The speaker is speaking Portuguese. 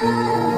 Música